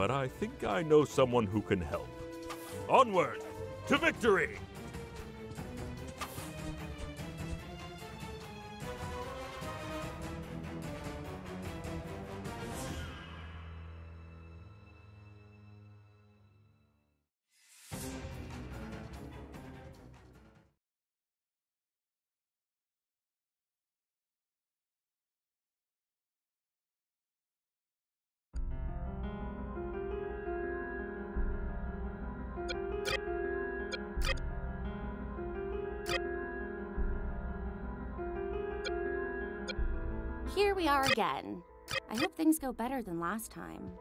but I think I know someone who can help. Onward to victory! Here we are again. I hope things go better than last time.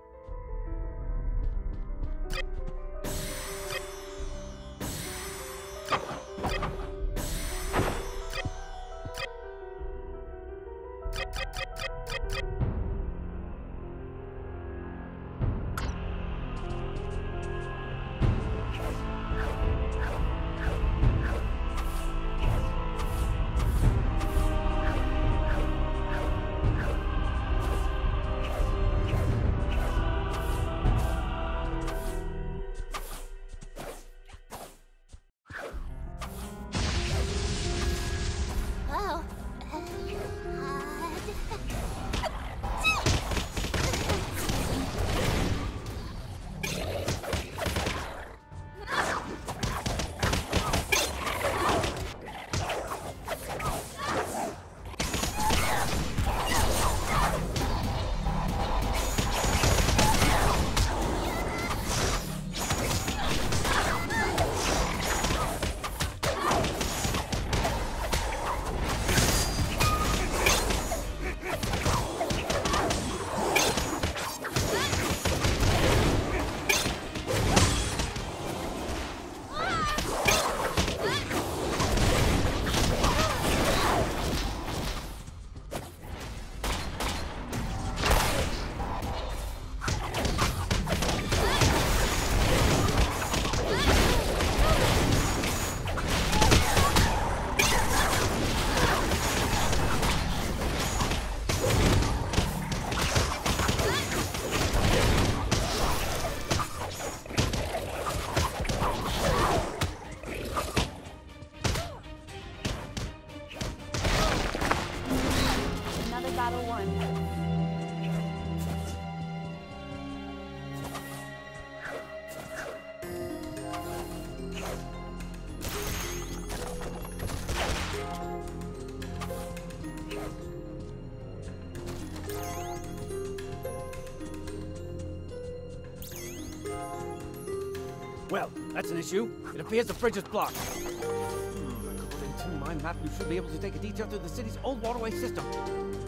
That's an issue. It appears the bridge is blocked. Hmm, According to my map, you should be able to take a detour through the city's old waterway system.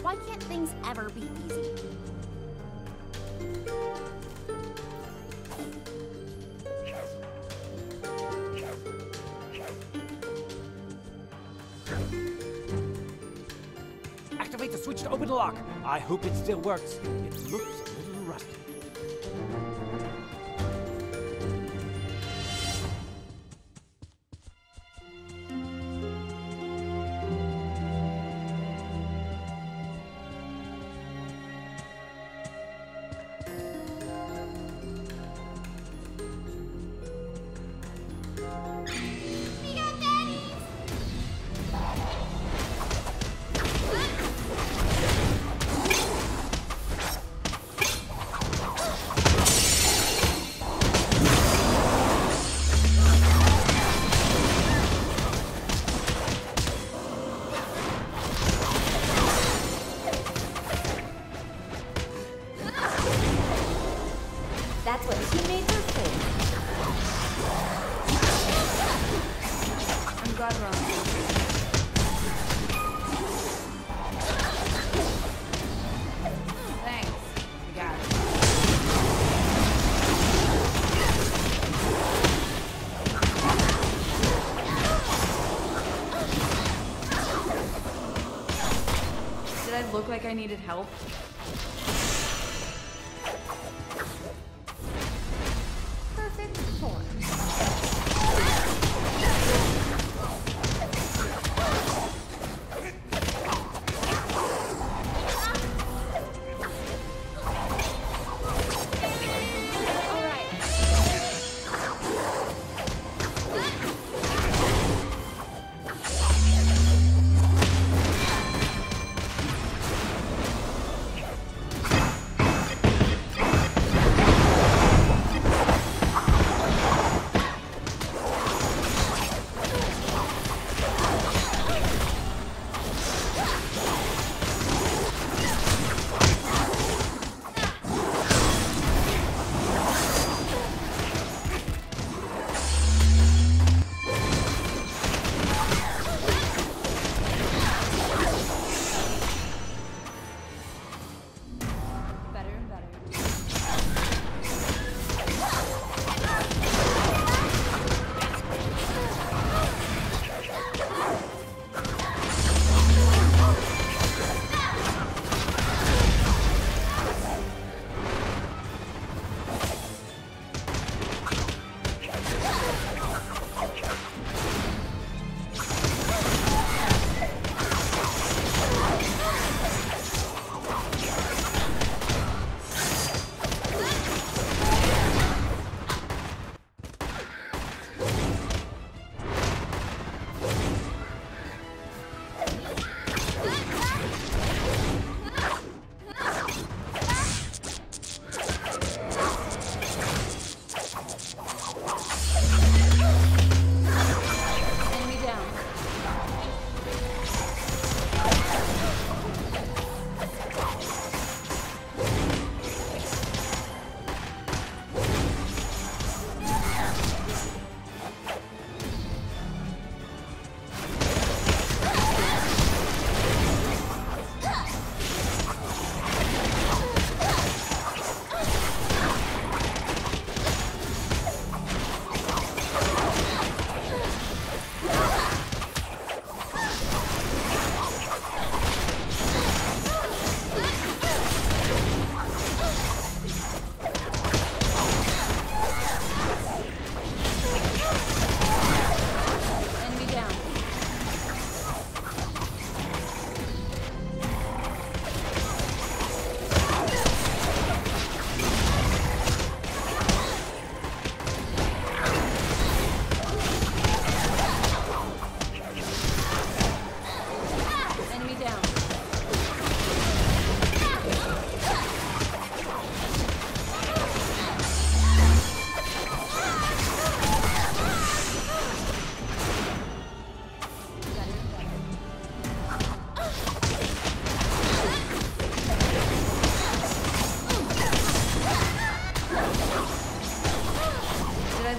Why can't things ever be easy? Activate the switch to open the lock. I hope it still works. It looks That's what teammates are for. I'm glad we're on. Thanks. We got it. Did I look like I needed help? Perfect form.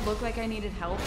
Look like I needed help?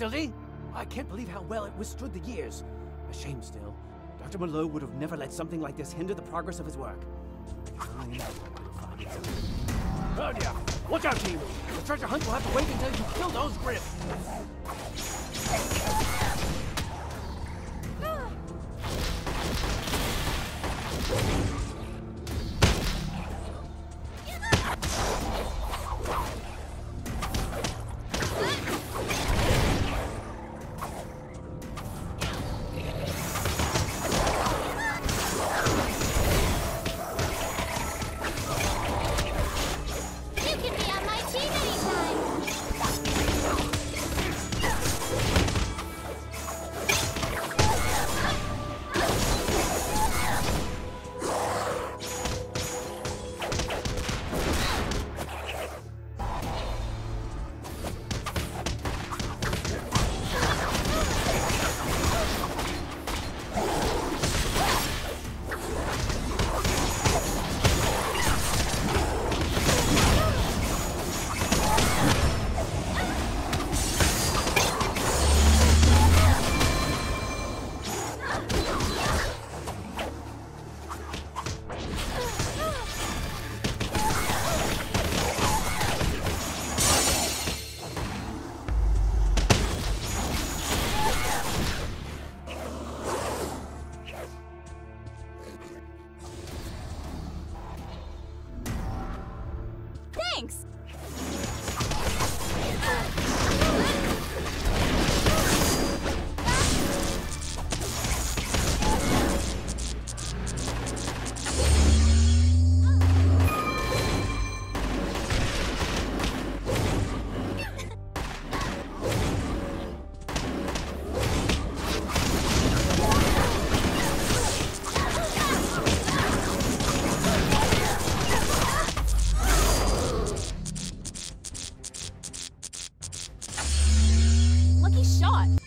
That's! I can't believe how well it withstood the years. A shame still. Dr. Merlot would have never let something like this hinder the progress of his work. Someday. Claudia! Watch out, team! The treasure hunt will have to wait until you kill those grips! Ah! shot.